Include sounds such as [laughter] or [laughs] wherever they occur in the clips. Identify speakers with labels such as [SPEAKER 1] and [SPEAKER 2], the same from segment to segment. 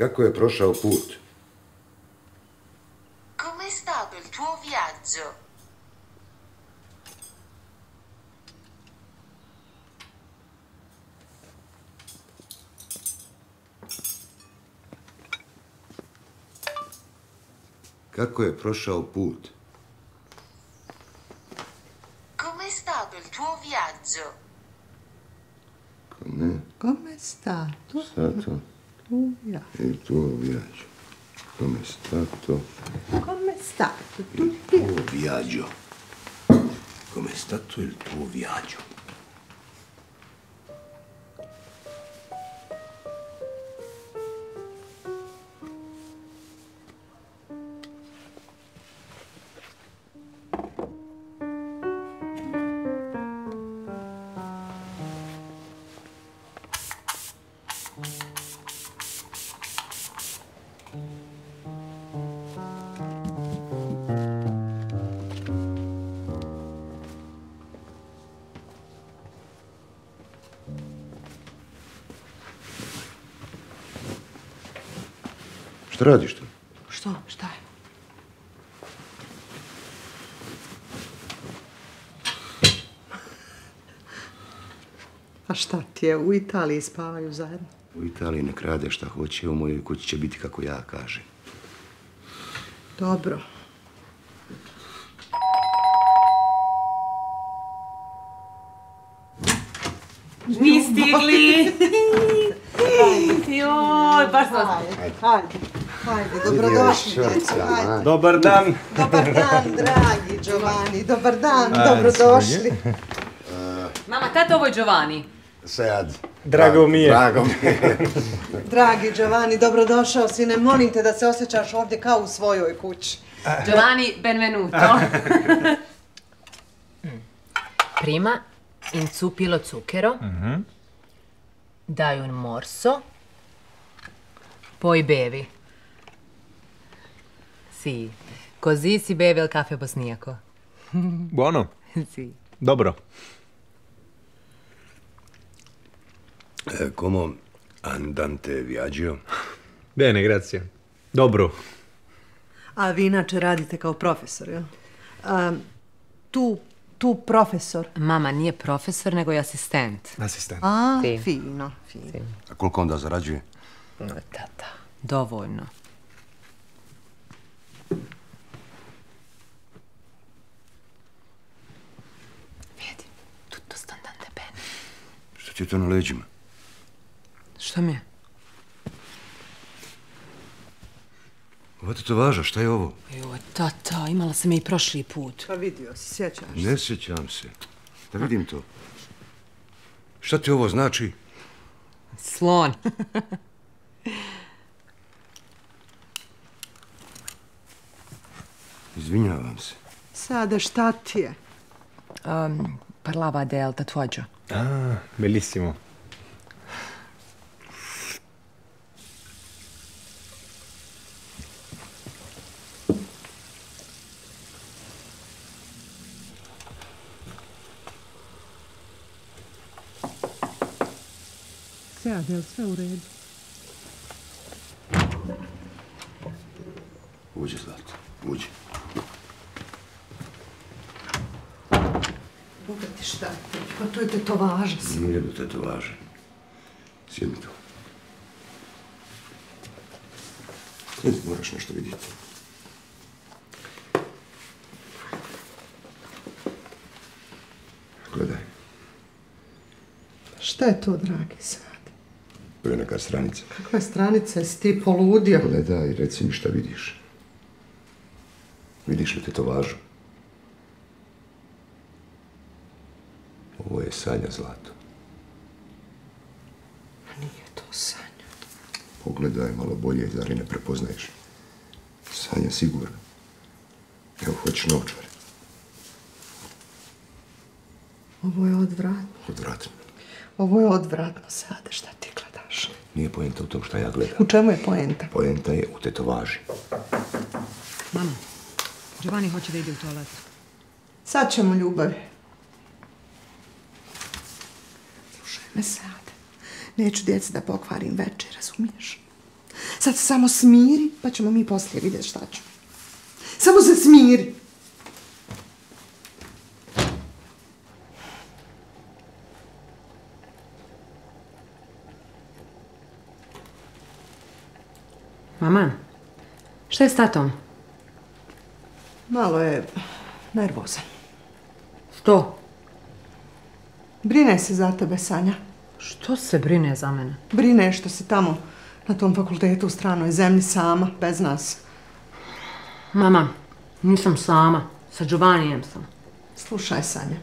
[SPEAKER 1] Kako je prošao put?
[SPEAKER 2] Com'è stato il tuo viaggio?
[SPEAKER 1] Kako je prošao put?
[SPEAKER 2] Com'è stato il tuo viaggio?
[SPEAKER 1] Come
[SPEAKER 3] Come stato?
[SPEAKER 1] stato
[SPEAKER 3] tuo viaggio.
[SPEAKER 1] Il tuo viaggio. Com'è stato?
[SPEAKER 3] Com'è stato?
[SPEAKER 1] Il tuo viaggio. Com'è stato il tuo viaggio? Šta radiš tu?
[SPEAKER 3] Što? Šta je? A šta ti je? U Italiji spavaju zajedno?
[SPEAKER 1] U Italiji ne krade šta hoće, u mojoj kući će biti kako ja kažem.
[SPEAKER 3] Dobro.
[SPEAKER 4] Mi stigli! Joj, baš sam...
[SPEAKER 3] Hajde, hajde. Hajde, dobrodošli.
[SPEAKER 5] Dobar dan.
[SPEAKER 3] Dobar dan, dragi Giovanni, dobar dan, dobrodošli.
[SPEAKER 4] Mama, tata, ovo je Giovanni.
[SPEAKER 1] Sad.
[SPEAKER 5] Drago mi je.
[SPEAKER 1] Drago mi je.
[SPEAKER 3] Dragi Giovanni, dobrodošao si, ne molim te da se osjećaš ovdje kao u svojoj kući.
[SPEAKER 4] Giovanni, benvenuto. Prima inzupilo zucchero, dai un morso, poi bevi. Sì, così si beve il caffè bosniaco. [laughs]
[SPEAKER 5] Buono.
[SPEAKER 4] sì.
[SPEAKER 5] Dobro.
[SPEAKER 1] E, como andante viaggio?
[SPEAKER 5] Bene, grazie. Dobro.
[SPEAKER 3] A vi inače radite kao profesor, jel? A, tu, tu profesor.
[SPEAKER 4] Mama nije profesor, nego je asistent.
[SPEAKER 5] Asistent.
[SPEAKER 3] A,
[SPEAKER 4] Sì.
[SPEAKER 3] fino, fino.
[SPEAKER 4] Sì.
[SPEAKER 1] A koliko onda zarađuje?
[SPEAKER 4] Tata, dovoljno.
[SPEAKER 1] Ti je to na leđima?
[SPEAKER 4] Što mi je?
[SPEAKER 1] Ova ti to važa, šta je ovo?
[SPEAKER 4] Joj, tata, imala sam je i prošli put.
[SPEAKER 3] Pa vidio si, sjećaš se.
[SPEAKER 1] Ne sjećam se. Da vidim to. Šta ti ovo znači?
[SPEAKER 4] Slon.
[SPEAKER 1] Izvinjavam se.
[SPEAKER 3] Sada šta ti je?
[SPEAKER 4] um, parlava del tatuaggio.
[SPEAKER 5] Ah, bellissimo.
[SPEAKER 3] Sada, je sve u redu?
[SPEAKER 1] Uđi, Zlato. Uđi.
[SPEAKER 3] Ti šta je? Pa to je tetovaža.
[SPEAKER 1] Nije do te to važe. Sjedni tu. Sjedi, moraš nešto vidjeti. Gledaj,
[SPEAKER 3] Šta je to, dragi sad?
[SPEAKER 1] to je neka stranica.
[SPEAKER 3] Kakva stranica jesi ti poludio?
[SPEAKER 1] Gledaj reci mi šta vidiš. Vidiš li te to važu? Ovo je sanja zlato.
[SPEAKER 3] Nije to sanja.
[SPEAKER 1] Pogledaj malo bolje, zar li ne prepoznaješ? Sanja sigurno. Evo, hoćeš novčare.
[SPEAKER 3] Ovo je odvratno.
[SPEAKER 1] Odvratno.
[SPEAKER 3] Ovo je odvratno sada, šta ti gledaš?
[SPEAKER 1] Nije poenta u tom šta ja gledam.
[SPEAKER 3] U čemu je poenta?
[SPEAKER 1] Poenta je u tetovaži.
[SPEAKER 4] Mama, Giovanni hoće da ide u toalet.
[SPEAKER 3] Sad ćemo ljubavi. Slušaj me sad. Neću djeci da pokvarim večer, razumiješ?
[SPEAKER 6] Sad se samo smiri, pa ćemo mi poslije vidjeti šta ću. Samo se smiri.
[SPEAKER 4] Mama, šta je s tatom?
[SPEAKER 3] Malo je nervozan.
[SPEAKER 4] Što?
[SPEAKER 3] Brine se za tebe, Sanja.
[SPEAKER 4] Što se brine za mene?
[SPEAKER 3] Brine što si tamo na tom fakultetu u stranoj zemlji sama, bez nas.
[SPEAKER 4] Mama, nisam sama. Sa Giovannijem sam.
[SPEAKER 3] Slušaj, Sanja.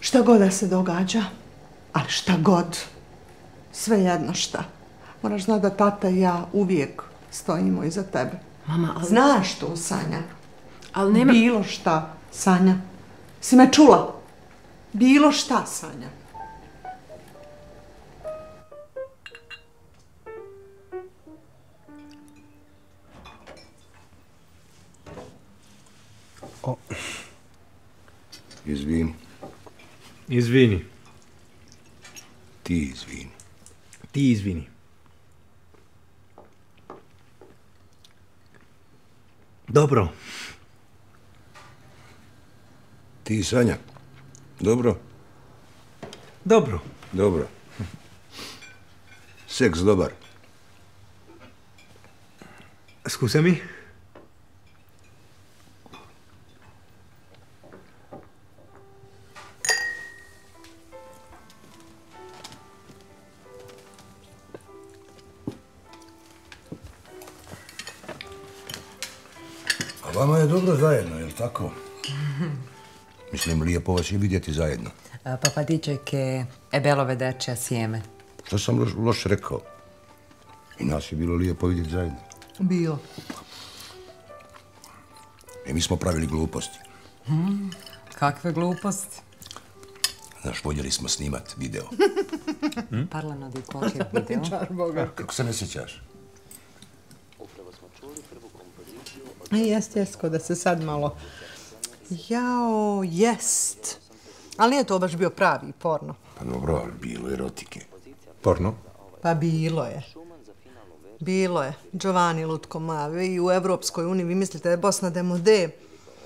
[SPEAKER 3] Šta god da se događa, ali šta god, sve jedno šta. Moraš znati da tata i ja uvijek stojimo iza tebe.
[SPEAKER 4] Mama, ali...
[SPEAKER 3] Znaš to, Sanja.
[SPEAKER 4] Ali nema...
[SPEAKER 3] Bilo šta, Sanja. Si me čula? Bilo šta, Sanja.
[SPEAKER 1] Izvini.
[SPEAKER 5] Izvini.
[SPEAKER 1] Ti izvini.
[SPEAKER 5] Ti izvini. Dobro.
[SPEAKER 1] Ti, Sanja. Dobro?
[SPEAKER 5] Dobro.
[SPEAKER 1] Dobro. Seks dobar.
[SPEAKER 5] Scusami?
[SPEAKER 1] A vama je dobro zajedno, je li tako? Mislim, lijepo vas je vidjeti zajedno.
[SPEAKER 7] Papà dice che è bello vederci assieme.
[SPEAKER 1] Što sam loš, loš rekao? I nas je bilo lijepo vidjeti zajedno.
[SPEAKER 3] Bilo.
[SPEAKER 1] I mi smo pravili gluposti.
[SPEAKER 7] Kakve gluposti.
[SPEAKER 1] Znaš, voljeli smo snimat video.
[SPEAKER 7] Parlano di qualche video.
[SPEAKER 1] Kako se ne sjećaš?
[SPEAKER 3] E, Jest, jest, ko da se sad malo... Jao, jest. Ali nije to baš bio pravi porno.
[SPEAKER 1] Pa dobro, ali bilo je erotike.
[SPEAKER 5] Porno?
[SPEAKER 3] Pa bilo je. Bilo je. Giovanni Lutko Mave i u Evropskoj uniji. Vi mislite da je Bosna demode?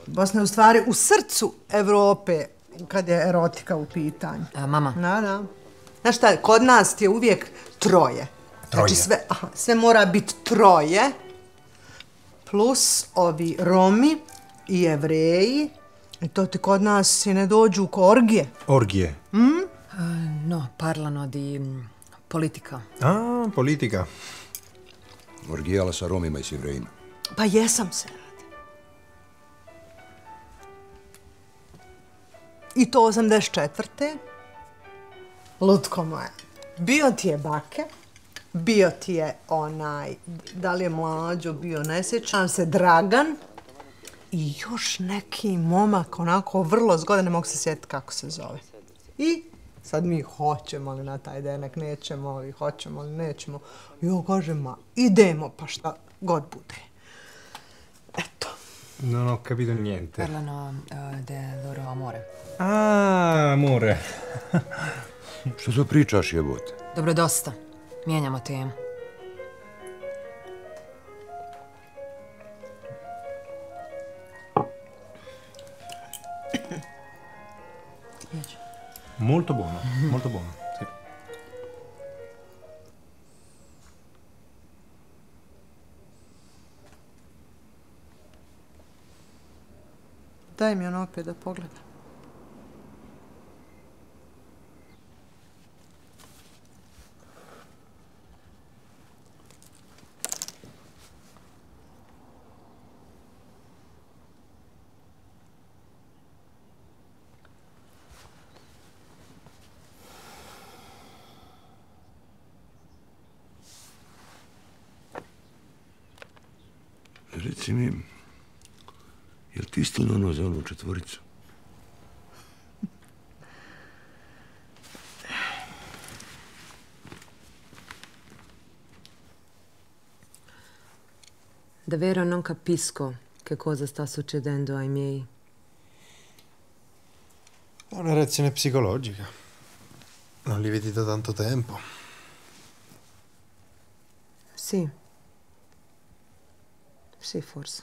[SPEAKER 3] Bosna je u stvari u srcu Evrope kad je erotika u pitanju.
[SPEAKER 7] A, mama,
[SPEAKER 3] Da, da. Znaš šta, kod nas ti je uvijek troje. Znači sve, aha, sve mora biti troje, plus ovi Romi i Jevreji. I to ti kod nas i ne dođu ko orgije.
[SPEAKER 5] Orgije.
[SPEAKER 7] no, parlano di mm, politika.
[SPEAKER 5] A, politika.
[SPEAKER 1] Orgijala sa Romima i s Jevrejima.
[SPEAKER 3] Pa jesam se. I to 84. Lutko moja. Bio ti je bake, bio ti je onaj, da li je mlađo bio, ne sjećam se, Dragan i još neki momak, onako vrlo zgodan, ne mogu se sjetiti kako se zove. I sad mi hoćemo li na taj denek, nećemo li, hoćemo li, nećemo. I on kaže, ma idemo, pa šta god bude. Eto.
[SPEAKER 5] Non ho capito niente.
[SPEAKER 7] Parlano uh, de loro amore.
[SPEAKER 5] Ah, amore.
[SPEAKER 1] Što to pričaš, jebote?
[SPEAKER 7] Dobro, dosta. Mijenjamo temu.
[SPEAKER 5] Molto buono, molto buono. Sì.
[SPEAKER 3] Daj mi ono opet da pogledam.
[SPEAKER 1] Reci mi, jel ti istina ono za onu četvoricu?
[SPEAKER 7] Davvero non capisco che cosa sta succedendo ai miei.
[SPEAKER 8] È una reazione psicologica. Non li vedi da tanto tempo.
[SPEAKER 7] Sì,
[SPEAKER 9] și força.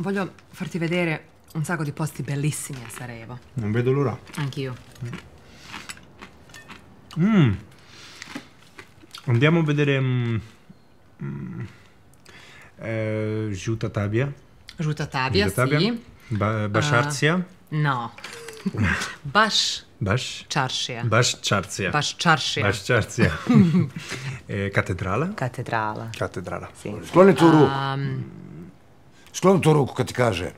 [SPEAKER 4] Voglio farti vedere un sacco di posti bellissimi a Sarajevo.
[SPEAKER 5] Non vedo l'ora.
[SPEAKER 4] Anch'io.
[SPEAKER 5] Andiamo a vedere... mm, mm, eh, Žuta Tabija.
[SPEAKER 4] Žuta tabija,
[SPEAKER 5] Žuta Tabija.
[SPEAKER 4] sì.
[SPEAKER 5] Ba, Bašarcija.
[SPEAKER 4] No. [laughs] Baš
[SPEAKER 5] Baš.
[SPEAKER 4] čaršija.
[SPEAKER 5] Baš Čarcija.
[SPEAKER 4] Baš čaršija.
[SPEAKER 5] Baš Čarcija. [laughs] e, katedrala.
[SPEAKER 9] Katedrala.
[SPEAKER 5] Katedrala.
[SPEAKER 10] Skloni tu ruku. Skloni tu ruku kad ti kaže.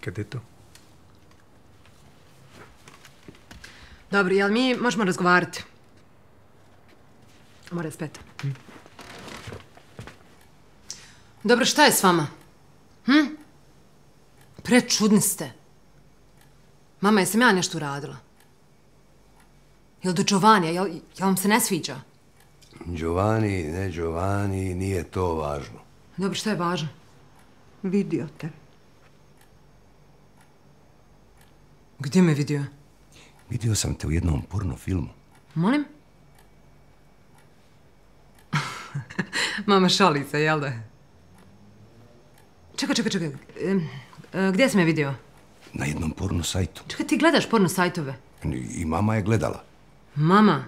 [SPEAKER 5] Kad je to?
[SPEAKER 4] Dobro, jel mi možemo razgovarati? Mora spet. Dobro, šta je s vama? Hm? Prečudni ste. Mama, jesam ja nešto uradila? Jel do Giovanija, jel, jel vam se ne sviđa?
[SPEAKER 1] Giovanni, ne Giovanni, nije to važno.
[SPEAKER 4] Dobro, šta je važno?
[SPEAKER 3] Vidio te.
[SPEAKER 4] Gdje me vidio?
[SPEAKER 1] Vidio sam te u jednom porno filmu.
[SPEAKER 4] Molim? [laughs] Mama šali se, jel da? Čekaj, čekaj, čekaj. e, Gdje si me vidio?
[SPEAKER 1] Na jednom porno sajtu.
[SPEAKER 4] Čekaj, ti gledaš porno sajtove?
[SPEAKER 1] I mama je gledala.
[SPEAKER 4] Mama,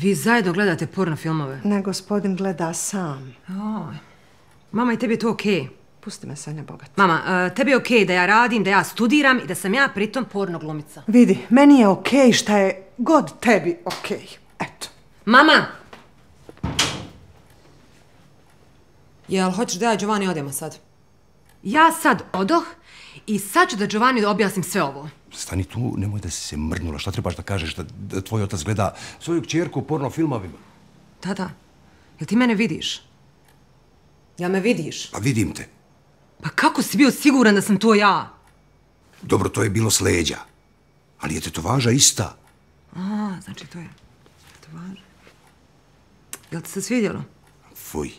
[SPEAKER 4] vi zajedno gledate porno filmove.
[SPEAKER 3] Ne, gospodin gleda sam.
[SPEAKER 4] Oj. Mama, i tebi je to okej.
[SPEAKER 3] Pusti me, Sanja, bogat.
[SPEAKER 4] Mama, e, tebi je okej da ja radim, da ja studiram i da sam ja pritom porno glumica.
[SPEAKER 3] Vidi, meni je okej šta je god tebi okej. Eto.
[SPEAKER 4] Mama! Jel hoćeš da ja Giovanni odemo sad? Ja sad odoh i sad ću da Giovanni objasnim sve ovo.
[SPEAKER 1] Stani tu, nemoj da si se mrnula. Šta trebaš da kažeš da, da tvoj otac gleda svoju kćerku u porno filmovima?
[SPEAKER 4] Da, da. Jel ti mene vidiš? Jel me vidiš?
[SPEAKER 1] Pa vidim te.
[SPEAKER 4] Pa kako si bio siguran da sam to ja?
[SPEAKER 1] Dobro, to je bilo s leđa. Ali je tetovaža ista.
[SPEAKER 4] A, znači to je... To važno. Jel ti se svidjelo?
[SPEAKER 1] Fuj.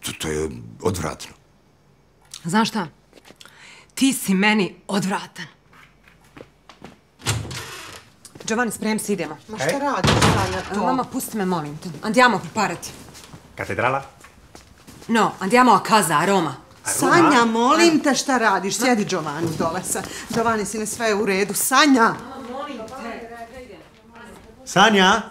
[SPEAKER 1] To, to je odvratno.
[SPEAKER 4] Znaš šta? Ti si meni odvratan. Giovanni, sprem se, idemo.
[SPEAKER 3] Ma šta radiš, Sanja, to?
[SPEAKER 4] Mama, pusti me, molim te. Andiamo a preparati.
[SPEAKER 5] Katedrala?
[SPEAKER 4] No, andiamo a casa, a Roma.
[SPEAKER 3] Sanja, molim te šta radiš? Sjedi Giovanni dole sa. Giovanni, sine, sve je u redu. Sanja!
[SPEAKER 5] Sanja?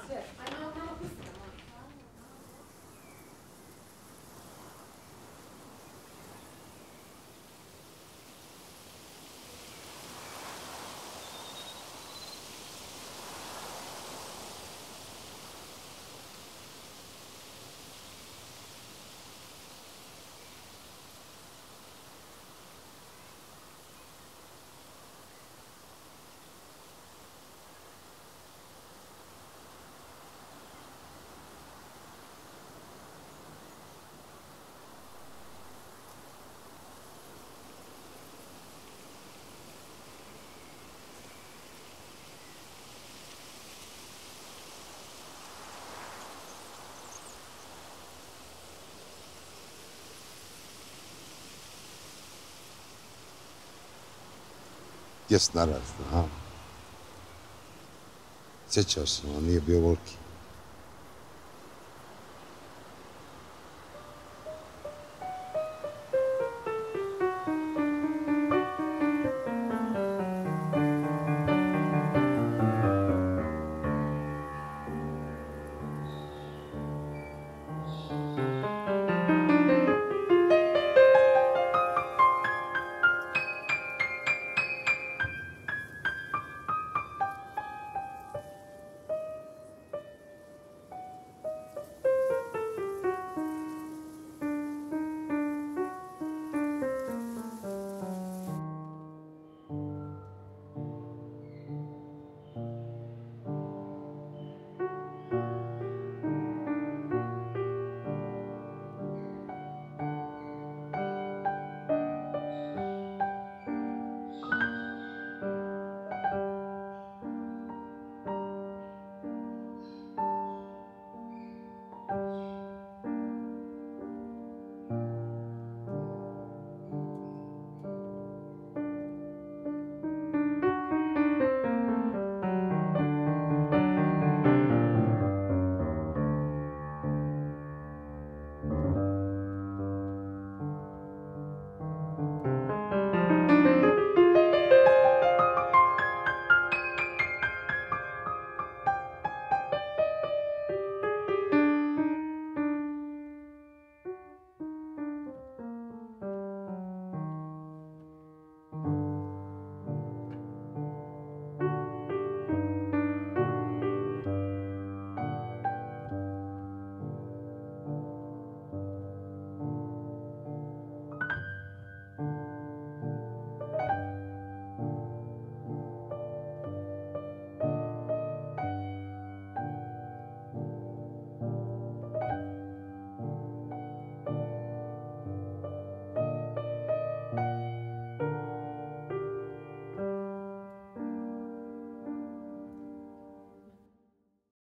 [SPEAKER 10] Jes naraz, aha. Sjećao sam, on nije bio volki.